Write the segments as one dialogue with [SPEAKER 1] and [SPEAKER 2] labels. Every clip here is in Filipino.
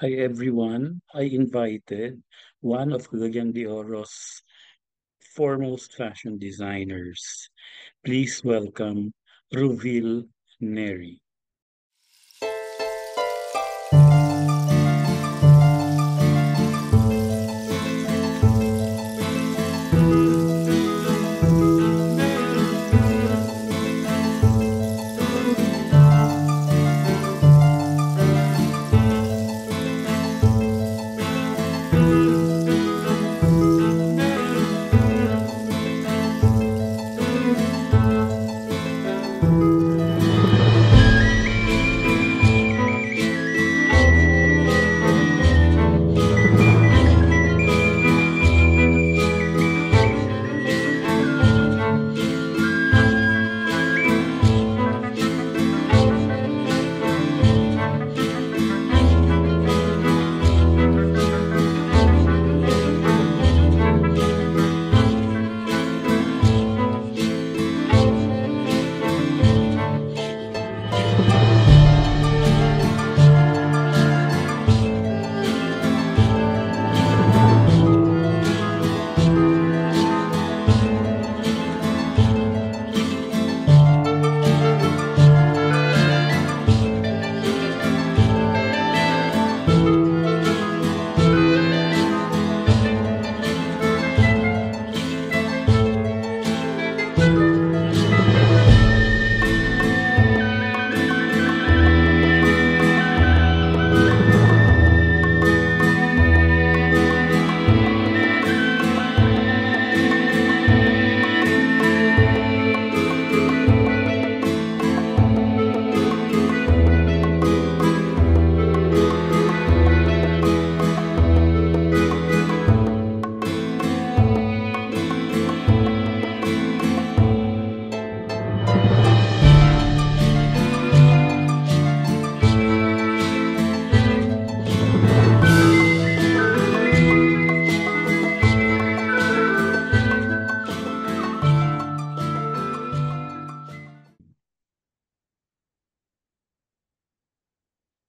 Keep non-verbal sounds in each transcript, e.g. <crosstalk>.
[SPEAKER 1] Hi everyone. I invited one of Cagayan de Oro's foremost fashion designers. Please welcome Ruvil Neri.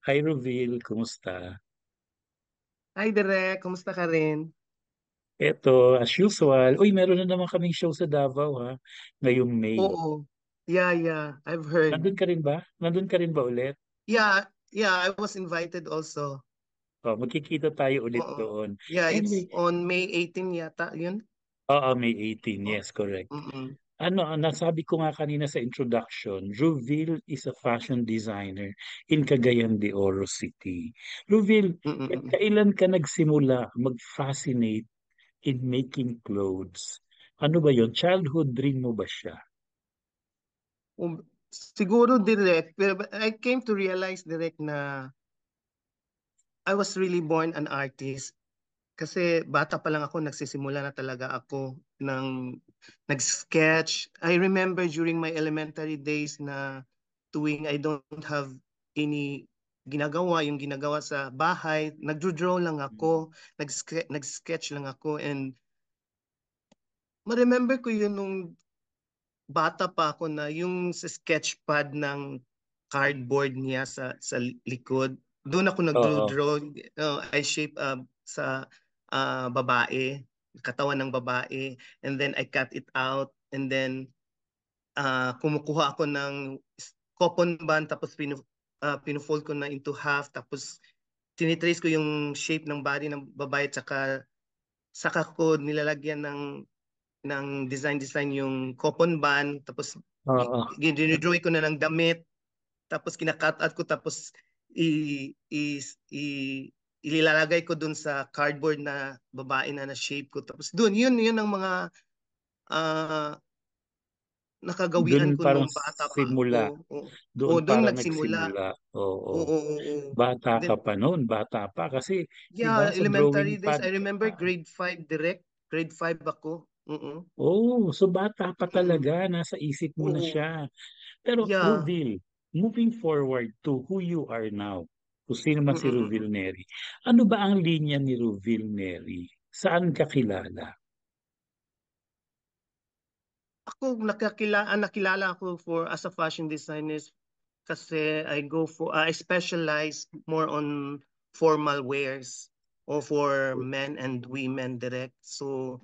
[SPEAKER 1] Hi Ruvil, kumusta?
[SPEAKER 2] Hi, Direk. Kumusta ka rin?
[SPEAKER 1] Eto, as usual. Uy, meron na naman kaming show sa Davao ha, ngayong May.
[SPEAKER 2] Oo. Yeah, yeah. I've heard.
[SPEAKER 1] Nandun ka rin ba? Nandun ka rin ba ulit?
[SPEAKER 2] Yeah, yeah. I was invited also.
[SPEAKER 1] Oh, magkikita tayo ulit
[SPEAKER 2] Oo.
[SPEAKER 1] doon.
[SPEAKER 2] Yeah, it's
[SPEAKER 1] Anyway,
[SPEAKER 2] on May 18 yata, yun?
[SPEAKER 1] oo, May 18,
[SPEAKER 2] Oh.
[SPEAKER 1] yes, correct.
[SPEAKER 2] Mm-mm.
[SPEAKER 1] Ano, ang nasabi ko nga kanina sa introduction, Ruvil is a fashion designer in Cagayan de Oro City. Ruvil,
[SPEAKER 2] Mm-mm.
[SPEAKER 1] kailan ka nagsimula mag-fascinate in making clothes? Ano ba yon? Childhood dream mo ba siya?
[SPEAKER 2] Um, siguro direct, pero I came to realize direct na I was really born an artist. Kasi bata pa lang ako, nagsisimula na talaga ako ng nag-sketch. I remember during my elementary days na tuwing I don't have any ginagawa, yung ginagawa sa bahay, nagdo-draw lang ako, nag-sketch, nag-sketch lang ako and ma-remember ko yun nung bata pa ako na yung sa sketchpad ng cardboard niya sa sa likod. Doon ako
[SPEAKER 1] Oo.
[SPEAKER 2] nagdo-draw. Uh, I shape uh, sa uh, babae, katawan ng babae, and then I cut it out, and then uh, kumukuha ako ng coupon band, tapos pinu, uh, pinufold ko na into half, tapos tinitrace ko yung shape ng body ng babae, tsaka saka ko nilalagyan ng ng design design yung coupon band, tapos
[SPEAKER 1] Oo.
[SPEAKER 2] ginidrawing ko na ng damit, tapos kinakat out ko, tapos i, i, i ililalagay ko dun sa cardboard na babae na na shape ko. Tapos dun, yun, yun ang mga uh, nakagawian
[SPEAKER 1] Doon
[SPEAKER 2] ko
[SPEAKER 1] parang
[SPEAKER 2] nung bata pa
[SPEAKER 1] simula.
[SPEAKER 2] ako. O, o
[SPEAKER 1] Doon
[SPEAKER 2] doon nagsimula.
[SPEAKER 1] nagsimula. Oo.
[SPEAKER 2] Oo, oo, oo.
[SPEAKER 1] Bata ka
[SPEAKER 2] Then,
[SPEAKER 1] pa noon, bata pa. Kasi,
[SPEAKER 2] yeah,
[SPEAKER 1] drawing
[SPEAKER 2] elementary days,
[SPEAKER 1] pad
[SPEAKER 2] I
[SPEAKER 1] ka
[SPEAKER 2] remember
[SPEAKER 1] pa.
[SPEAKER 2] grade 5 direct. Grade 5 ako. Oo.
[SPEAKER 1] Oh, so bata pa
[SPEAKER 2] Mm-mm.
[SPEAKER 1] talaga. Nasa isip mo na
[SPEAKER 2] Oo.
[SPEAKER 1] siya. Pero,
[SPEAKER 2] Yeah.
[SPEAKER 1] Ruvil, moving forward to who you are now, kung sino man si Ruvil
[SPEAKER 2] Mm-mm.
[SPEAKER 1] Neri, ano ba ang linya ni Ruvil Neri? Saan ka kilala?
[SPEAKER 2] Ako nakakilala nakilala ako for as a fashion designer kasi I go for I specialize more on formal wears o for men and women direct. So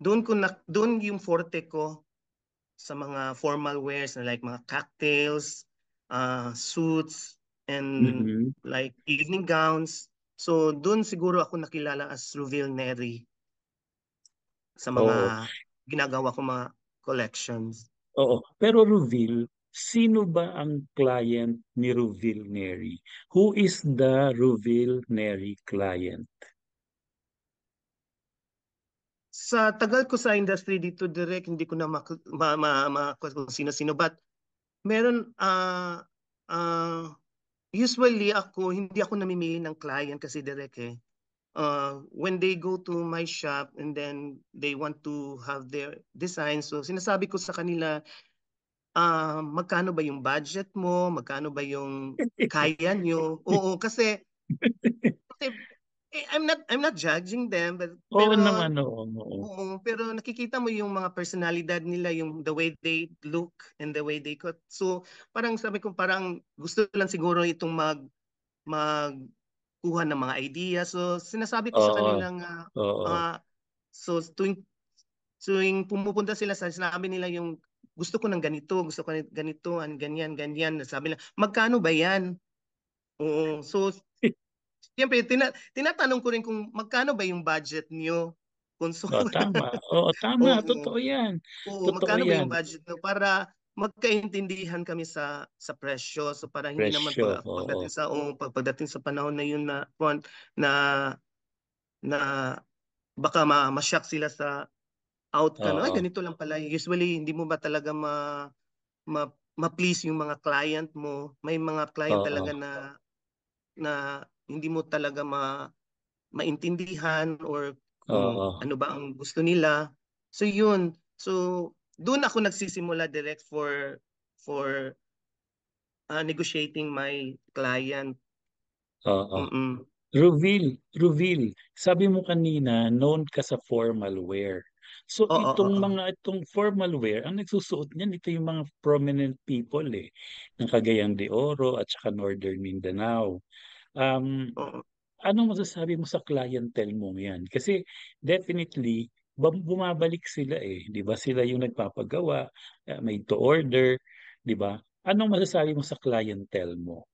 [SPEAKER 2] doon ko na doon yung forte ko sa mga formal wears na like mga cocktails, uh, suits and
[SPEAKER 1] Mhm.
[SPEAKER 2] like evening gowns. So doon siguro ako nakilala as Ruville Neri sa mga ginagawa ko mga collections.
[SPEAKER 1] Oo. Pero Ruville, sino ba ang client ni Ruville Neri? Who is the Ruville Neri client?
[SPEAKER 2] Sa tagal ko sa industry dito direct hindi ko na ma, ma, ma, ma kung sino-sino but meron uh, uh, usually ako hindi ako namimili ng client kasi direct eh. Uh, when they go to my shop and then they want to have their design so sinasabi ko sa kanila uh, magkano ba yung budget mo magkano ba yung <laughs> kaya nyo oo kasi kasi eh, I'm not I'm not judging them but
[SPEAKER 1] Oo
[SPEAKER 2] pero
[SPEAKER 1] naman, oo, oo.
[SPEAKER 2] oo, pero nakikita mo yung mga personalidad nila, yung the way they look and the way they cut. So parang sabi ko parang gusto lang siguro itong mag magkuha ng mga idea. So sinasabi ko sa
[SPEAKER 1] Oo.
[SPEAKER 2] kanila nga
[SPEAKER 1] Oo.
[SPEAKER 2] ah, so tuwing tuwing pumupunta sila sa sinabi nila yung gusto ko ng ganito, gusto ko ng ganito, an ganyan, ganyan. Sabi nila, magkano ba yan? Oo. So Siyempre, tina, tinatanong ko rin kung magkano ba yung budget niyo? So,
[SPEAKER 1] Oo, tama. Oo, tama.
[SPEAKER 2] Oo.
[SPEAKER 1] Totoo yan.
[SPEAKER 2] Oo,
[SPEAKER 1] Totoo
[SPEAKER 2] magkano ba
[SPEAKER 1] yan.
[SPEAKER 2] yung budget niyo para magkaintindihan kami sa sa presyo. So para hindi naman pag, pagdating sa oh, pag, pagdating sa panahon na yun na na na baka ma, ma-shock sila sa outcome. Ay, ganito lang pala. Usually hindi mo ba talaga ma ma, ma-please yung mga client mo. May mga client
[SPEAKER 1] Oo.
[SPEAKER 2] talaga na na hindi mo talaga ma maintindihan or kung
[SPEAKER 1] Oo.
[SPEAKER 2] ano ba ang gusto nila. So yun. So doon ako nagsisimula direct for for uh, negotiating my client.
[SPEAKER 1] Oo.
[SPEAKER 2] Mm-mm.
[SPEAKER 1] Ruville, Ruville, sabi mo kanina known ka sa formal wear. So
[SPEAKER 2] Oo,
[SPEAKER 1] itong
[SPEAKER 2] oo.
[SPEAKER 1] mga itong formal wear, ang nagsusuot niyan ito yung mga prominent people eh ng Cagayan de Oro at saka Northern Mindanao. Um,
[SPEAKER 2] Oo.
[SPEAKER 1] anong masasabi mo sa clientele mo yan? Kasi definitely bum- bumabalik sila eh, 'di ba? Sila yung nagpapagawa, uh, made to order, 'di ba? Anong masasabi mo sa clientele mo?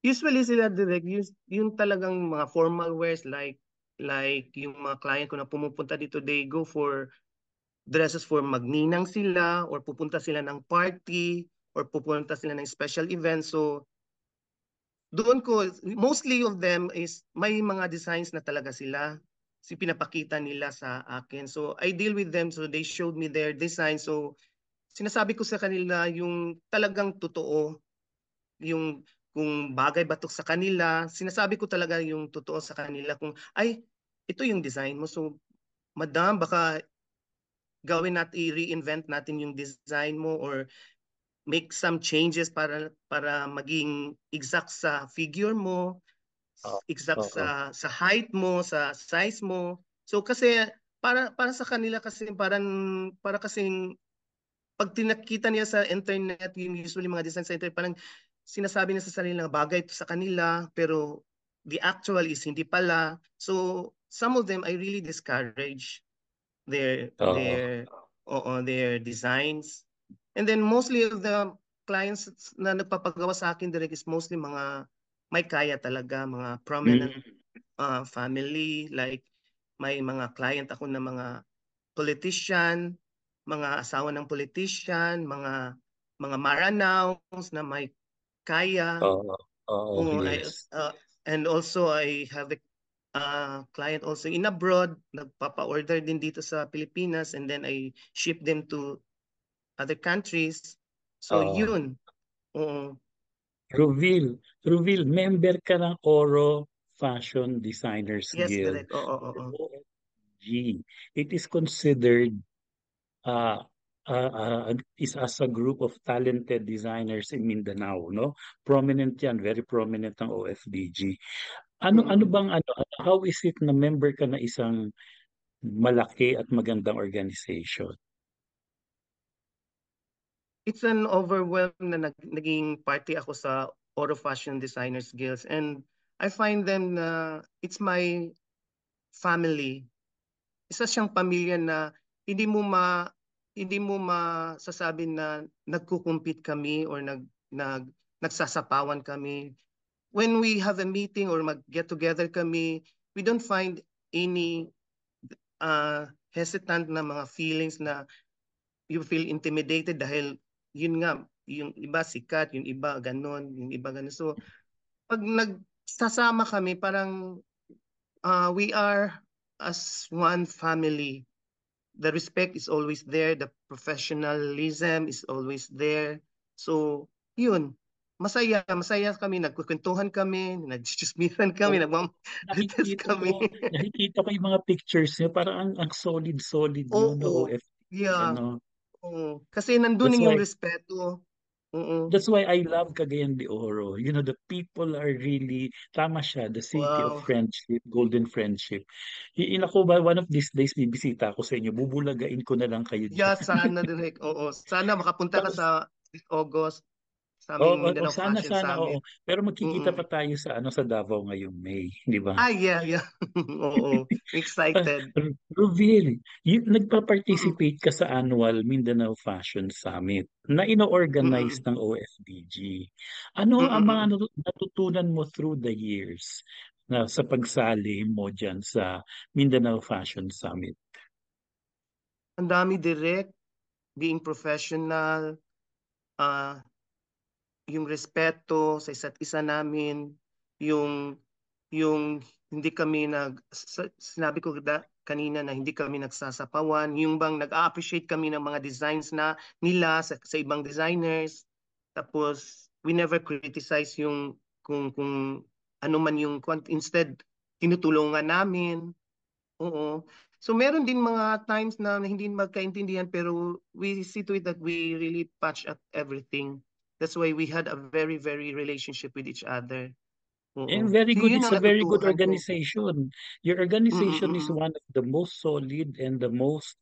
[SPEAKER 2] Usually sila direct yung, yung talagang mga formal wears like like yung mga client ko na pumupunta dito they go for dresses for magninang sila or pupunta sila ng party or pupunta sila ng special event so doon ko mostly of them is may mga designs na talaga sila. Si pinapakita nila sa akin. So I deal with them. So they showed me their design. So sinasabi ko sa kanila yung talagang totoo. Yung kung bagay ba to sa kanila. Sinasabi ko talaga yung totoo sa kanila kung ay ito yung design mo. So madam baka gawin natin i-reinvent natin yung design mo or make some changes para para maging exact sa figure mo
[SPEAKER 1] Oo.
[SPEAKER 2] exact
[SPEAKER 1] Oo.
[SPEAKER 2] sa sa height mo sa size mo so kasi para para sa kanila kasi parang para kasing pag tinakita niya sa internet yung usually mga design sa internet parang sinasabi niya sa sarili na bagay to sa kanila pero the actual is hindi pala so some of them I really discourage their
[SPEAKER 1] Oo.
[SPEAKER 2] their oo, their designs and then mostly of the clients na nagpapagawa sa akin direct is mostly mga may kaya talaga mga prominent
[SPEAKER 1] Mm.
[SPEAKER 2] uh, family like may mga client ako na mga politician mga asawa ng politician mga mga maranaws na may kaya
[SPEAKER 1] Oo,
[SPEAKER 2] I,
[SPEAKER 1] yes.
[SPEAKER 2] uh, and also I have a uh, client also in abroad nagpapa-order din dito sa Pilipinas and then I ship them to other countries so
[SPEAKER 1] Oo.
[SPEAKER 2] yun Oo.
[SPEAKER 1] Ruville, Ruville, member ka ng Oro Fashion Designers
[SPEAKER 2] yes
[SPEAKER 1] Guild.
[SPEAKER 2] direct oo oo
[SPEAKER 1] G. It is considered uh, uh, uh, is as a group of talented designers in Mindanao, no? Prominent yan, very prominent ng OFDG. Ano ano
[SPEAKER 2] Mm.
[SPEAKER 1] bang ano how is it na member ka na isang malaki at magandang organization?
[SPEAKER 2] It's an overwhelm na nag, naging party ako sa Oro Fashion Designers Guilds and I find them na it's my family. Isa siyang pamilya na hindi mo ma hindi mo masasabi na nagkukumpit kami or nag nag nagsasapawan kami. When we have a meeting or mag get together kami, we don't find any uh, hesitant na mga feelings na you feel intimidated dahil yun nga yung iba sikat, yung iba ganon, yung iba ganon. So pag nagsasama kami parang uh, we are as one family. The respect is always there, the professionalism is always there. So, yun. Masaya, masaya kami, nagkukwentuhan kami, nagchismisan kami, oh, nagmamarites <laughs> kami.
[SPEAKER 1] Ko, nakikita ko yung mga pictures niyo, parang ang, ang solid-solid
[SPEAKER 2] oh,
[SPEAKER 1] nyo oh, na OFD.
[SPEAKER 2] Yeah. Ano. Oh, kasi nandun yung respeto.
[SPEAKER 1] Mm-mm. That's why I love Cagayan de Oro. You know, the people are really, tama siya, the city wow. of friendship, golden friendship. Hiin ako ba, one of these days, bibisita ako sa inyo, bubulagain ko na lang kayo
[SPEAKER 2] dyan. Yeah, sana direct. Oo, sana makapunta ka sa August sa aming oh, Mindanao oh, sana, Fashion sana, Summit. Oo.
[SPEAKER 1] Pero magkikita mm-hmm. pa tayo sa ano sa Davao ngayong May, di ba?
[SPEAKER 2] Ah, yeah, yeah. <laughs> oo, excited. <laughs>
[SPEAKER 1] Ruvil, you, nagpa-participate ka sa annual Mindanao Fashion Summit na ino-organize mm-hmm. ng OFDG. Ano ang mga natutunan mo through the years na sa pagsali mo dyan sa Mindanao Fashion Summit?
[SPEAKER 2] Ang dami direct, being professional, uh, yung respeto sa isa't isa namin, yung yung hindi kami nag sinabi ko da, kanina na hindi kami nagsasapawan, yung bang nag-appreciate kami ng mga designs na nila sa, sa ibang designers. Tapos we never criticize yung kung kung ano man yung instead tinutulungan namin. Oo. So meron din mga times na hindi magkaintindihan pero we see to it that we really patch up everything. That's why we had a very, very relationship with each other.
[SPEAKER 1] Oo. And very good. It's a very good organization. Your organization mm-hmm. is one of the most solid and the most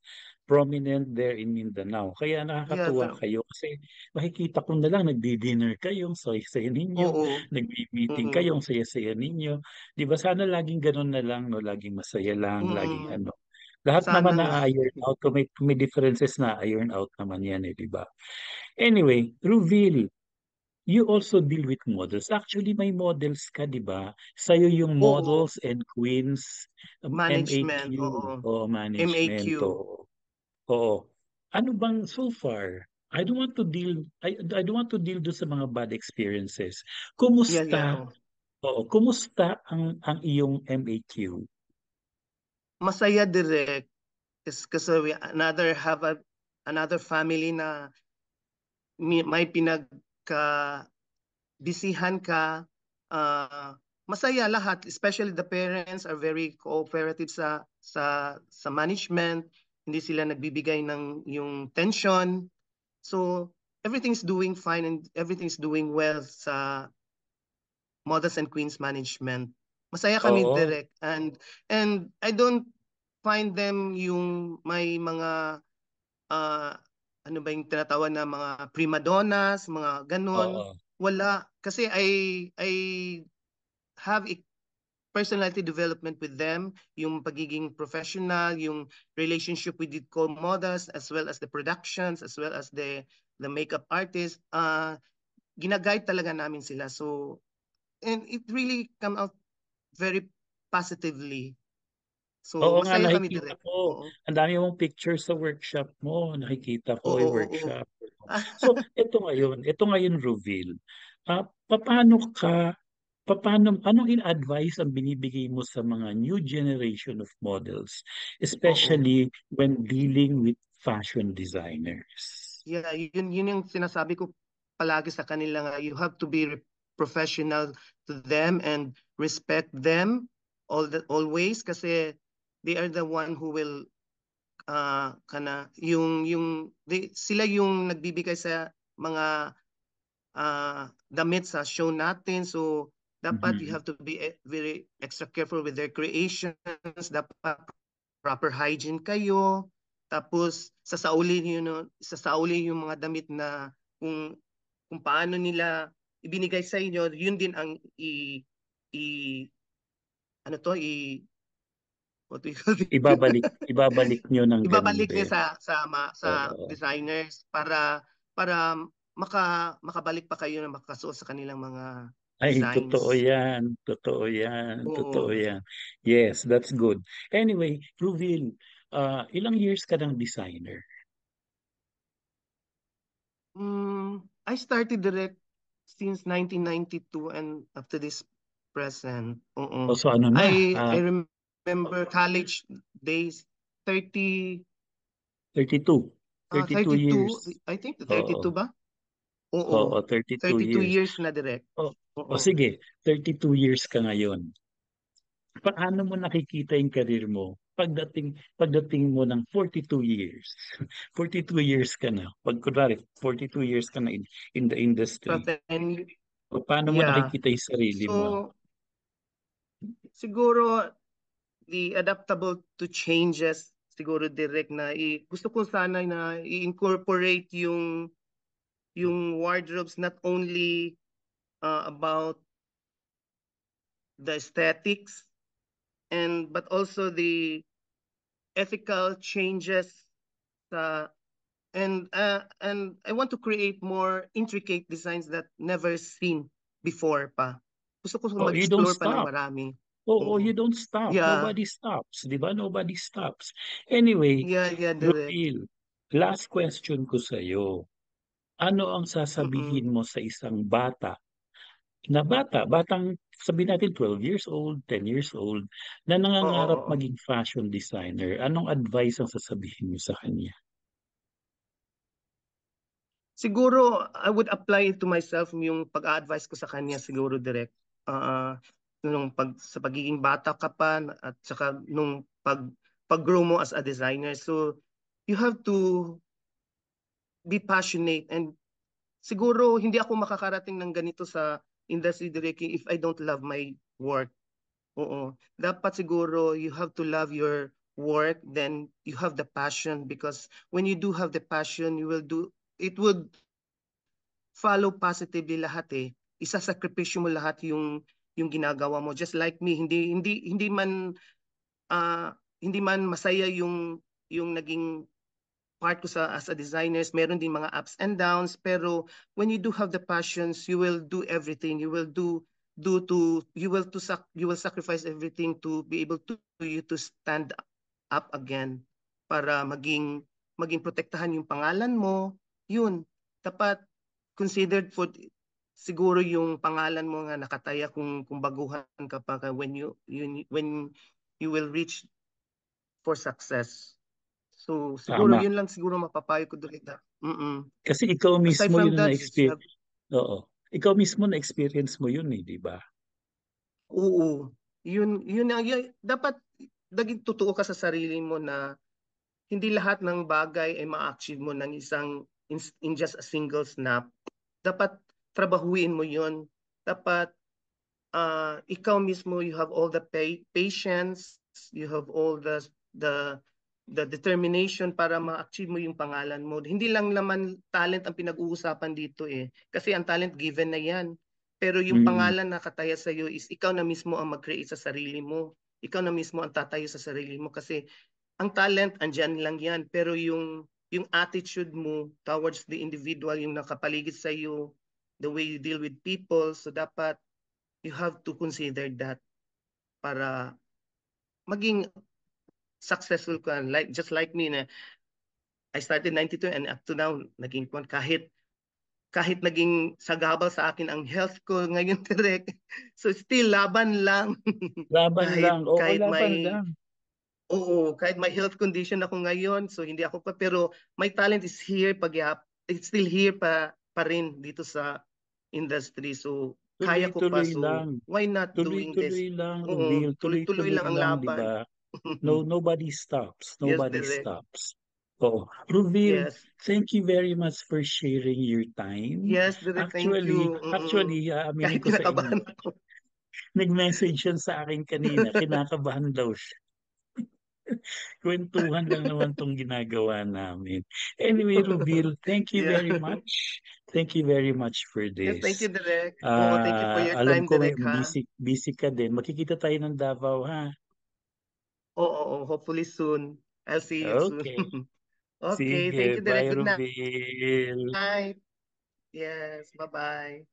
[SPEAKER 1] prominent there in Mindanao. Kaya nakakatuwa yeah, kayo kasi makikita ko na lang nagdi-dinner kayo, saya-saya ninyo, Oo. nagmi-meeting mm-hmm. kayo, saya-saya ninyo. 'Di ba sana laging ganun na lang, no, laging masaya lang, mm-hmm. laging ano. Lahat sana naman na iron out, kung may, may differences na iron out naman 'yan eh, 'di ba? Anyway, reveal. You also deal with models. Actually, may models ka, di ba? Sa'yo yung models and queens,
[SPEAKER 2] um, management,
[SPEAKER 1] MAQ.
[SPEAKER 2] Oo.
[SPEAKER 1] Oo, management.
[SPEAKER 2] MAQ.
[SPEAKER 1] Oo. oo. Ano bang so far? I don't want to deal I, I don't want to deal do sa mga bad experiences. Kumusta? Yeah, yeah. Oo, kumusta ang ang iyong MAQ?
[SPEAKER 2] Masaya direct. Kasi we another have a, another family na may pinagka bisihan ka uh, masaya lahat. Especially the parents are very cooperative sa sa sa management. Hindi sila nagbibigay ng yung tension. So everything's doing fine and everything's doing well sa models and queens management masaya kami Oo. direct and and I don't find them yung may mga uh, ano ba yung tinatawag na mga prima donnas, mga ganun. Oo. Wala. Kasi I, I have a personality development with them, yung pagiging professional, yung relationship with the co-models, as well as the productions, as well as the the makeup artist, uh, ginaguide talaga namin sila. So, and it really come out very positively
[SPEAKER 1] So, Oo nga, masaya kami nakikita direct. ko. Oo. Ang dami mong pictures sa workshop mo. Nakikita ko yung
[SPEAKER 2] Oo, oo.
[SPEAKER 1] workshop. <laughs> So, ito ngayon, ito ngayon reveal. Ah, paano ka, paano, anong in-advise ang binibigay mo sa mga new generation of models,
[SPEAKER 2] Oo.
[SPEAKER 1] especially when dealing with fashion designers?
[SPEAKER 2] Yeah, yun yun yung sinasabi ko palagi sa kanila nga you have to be professional to them and respect them all the always kasi they are the one who will uh, kana yung yung they, sila yung nagbibigay sa mga uh, damit sa show natin. So dapat mm-hmm. you have to be eh, very extra careful with their creations. Dapat proper hygiene kayo. Tapos sasaulin yun no, sasaulin yung mga damit na kung kung paano nila ibinigay sa inyo yun din ang i i ano to i what do you call it?
[SPEAKER 1] Ibabalik, ibabalik nyo ng
[SPEAKER 2] ibabalik niya sa sa ma- sa
[SPEAKER 1] Oo.
[SPEAKER 2] designers para para maka makabalik pa kayo na makasuot sa kanilang mga
[SPEAKER 1] Ay,
[SPEAKER 2] designs.
[SPEAKER 1] totoo yan. Totoo yan. Totoo
[SPEAKER 2] Oo.
[SPEAKER 1] yan. Yes, that's good. Anyway, Ruvil, ah, ilang years ka ng designer?
[SPEAKER 2] Mm, I started direct since 1992 and up to this present. Oo.
[SPEAKER 1] O so ano na?
[SPEAKER 2] I
[SPEAKER 1] ah,
[SPEAKER 2] I remember college days 30
[SPEAKER 1] 32.
[SPEAKER 2] ah,
[SPEAKER 1] 32 years.
[SPEAKER 2] 32 I think 32
[SPEAKER 1] Oo.
[SPEAKER 2] ba?
[SPEAKER 1] Oo,
[SPEAKER 2] Oo.
[SPEAKER 1] 32
[SPEAKER 2] 32
[SPEAKER 1] years.
[SPEAKER 2] years na direct.
[SPEAKER 1] O,
[SPEAKER 2] Oo.
[SPEAKER 1] o sige, 32 years ka ngayon. Paano mo nakikita yung career mo pagdating pagdating mo ng 42 years? <laughs> 42 years ka na. Pag kunwari, 42 years ka na in, in the industry.
[SPEAKER 2] But then,
[SPEAKER 1] O, paano mo
[SPEAKER 2] yeah.
[SPEAKER 1] nakikita yung sarili mo?
[SPEAKER 2] Siguro, the adaptable to changes, siguro direct na, i, gusto ko sana na i-incorporate yung, yung wardrobes not only uh, about the aesthetics, and but also the ethical changes sa and uh, and I want to create more intricate designs that never seen before pa. Gusto ko
[SPEAKER 1] Oh,
[SPEAKER 2] mag-explore pa ng marami.
[SPEAKER 1] Oo,
[SPEAKER 2] Oo.
[SPEAKER 1] you don't stop.
[SPEAKER 2] Yeah.
[SPEAKER 1] Nobody stops. Di ba? Nobody stops. Anyway,
[SPEAKER 2] Yeah, yeah.
[SPEAKER 1] Rufil, last question ko sa'yo. Ano ang sasabihin mo sa isang bata na bata, batang sabihin natin 12 years old, 10 years old, na nangangarap
[SPEAKER 2] Oo.
[SPEAKER 1] maging fashion designer? Anong advice ang sasabihin mo sa kanya?
[SPEAKER 2] Siguro, I would apply it to myself yung pag-a-advise ko sa kanya siguro direct. Ah, nung pag sa pagiging bata ka pa at saka nung pag pag-grow mo as a designer. So, you have to be passionate and siguro hindi ako makakarating ng ganito sa industry direct if I don't love my work. Oo. Dapat siguro you have to love your work then you have the passion because when you do have the passion you will do it would follow positively lahat eh. Isasakripisyo mo lahat yung yung ginagawa mo. Just like me hindi hindi hindi man ah, hindi man masaya yung yung naging part ko sa as a designers. Meron din mga ups and downs pero when you do have the passions you will do everything. You will do do to you will to sac you will sacrifice everything to be able to you to stand up again para maging maging protektahan yung pangalan mo. Yun dapat considered for siguro yung pangalan mo nga nakataya kung kung baguhan ka pa when you, you when you will reach for success so siguro
[SPEAKER 1] Tama.
[SPEAKER 2] yun lang siguro mapapayo ko doon mm
[SPEAKER 1] Kasi ikaw mismo yun
[SPEAKER 2] that
[SPEAKER 1] na experience. Oo. Ikaw mismo na experience mo yun eh, di ba?
[SPEAKER 2] Oo. Yun yun ang yun, dapat daging totoo ka sa sarili mo na hindi lahat ng bagay ay ma-achieve mo ng isang in, in just a single snap. Dapat trabahuin mo yun. Dapat uh, ikaw mismo you have all the pa- patience, you have all the the the determination para ma-achieve mo yung pangalan mo. Hindi lang naman talent ang pinag-uusapan dito eh. Kasi ang talent given na yan. Pero yung
[SPEAKER 1] Mm.
[SPEAKER 2] pangalan na kataya sa iyo is ikaw na mismo ang mag-create sa sarili mo. Ikaw na mismo ang tatayo sa sarili mo kasi ang talent andyan lang yan pero yung yung attitude mo towards the individual yung nakapaligid sa iyo the way you deal with people so dapat you have to consider that para maging successful ka like just like me na I started 92 and up to now naging kwan kahit kahit naging sagabal sa akin ang health ko <laughs> ngayon direct so still laban lang <laughs>
[SPEAKER 1] Laban
[SPEAKER 2] kahit
[SPEAKER 1] lang. Oo,
[SPEAKER 2] kahit
[SPEAKER 1] laban
[SPEAKER 2] may
[SPEAKER 1] lang.
[SPEAKER 2] Oo, kahit may health condition ako ngayon, so hindi ako pa, pero my talent is here, pag it's still here pa, pa rin dito sa industry. So, kaya ko pa, so
[SPEAKER 1] lang.
[SPEAKER 2] why not doing this?
[SPEAKER 1] Tuloy-tuloy lang,
[SPEAKER 2] Oo,
[SPEAKER 1] Rubil.
[SPEAKER 2] Tuloy-tuloy lang ang
[SPEAKER 1] lang, di
[SPEAKER 2] laban.
[SPEAKER 1] ba? <laughs> No, nobody stops.
[SPEAKER 2] Yes,
[SPEAKER 1] Nobody
[SPEAKER 2] direct.
[SPEAKER 1] stops. Oo. Rubil,
[SPEAKER 2] Yes.
[SPEAKER 1] thank you very much for sharing your time.
[SPEAKER 2] Yes. Thank
[SPEAKER 1] Actually,
[SPEAKER 2] you. Mm-mm.
[SPEAKER 1] actually, aaminin
[SPEAKER 2] Kahit
[SPEAKER 1] ko sa inyo, <laughs> nag-message yan sa akin kanina, kinakabahan daw siya. <laughs> Kwentuhan lang naman tong ginagawa namin. Anyway, Rubil, thank you
[SPEAKER 2] Yeah.
[SPEAKER 1] very much Thank you very much for
[SPEAKER 2] Yes, thank you,
[SPEAKER 1] this.
[SPEAKER 2] Direk. Oo, thank you for
[SPEAKER 1] Ah,
[SPEAKER 2] your
[SPEAKER 1] alam
[SPEAKER 2] time,
[SPEAKER 1] ko
[SPEAKER 2] Direk, ha?
[SPEAKER 1] busy busy ka din. Magkikita tayo ng Davao, ha?
[SPEAKER 2] Oo, oo, hopefully soon. I'll see you soon.
[SPEAKER 1] Okay. <laughs>
[SPEAKER 2] Okay, thank
[SPEAKER 1] Sige,
[SPEAKER 2] you, Direk.
[SPEAKER 1] bye,
[SPEAKER 2] Good
[SPEAKER 1] Rubil.
[SPEAKER 2] night. Yes, bye-bye.